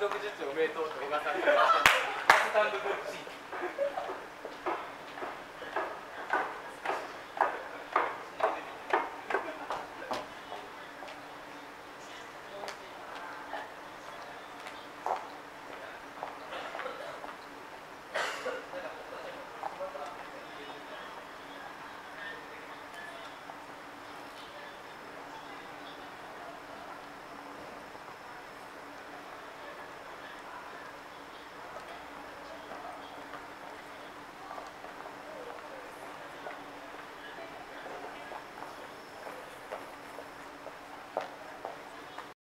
長おめでとうと小川さに言わ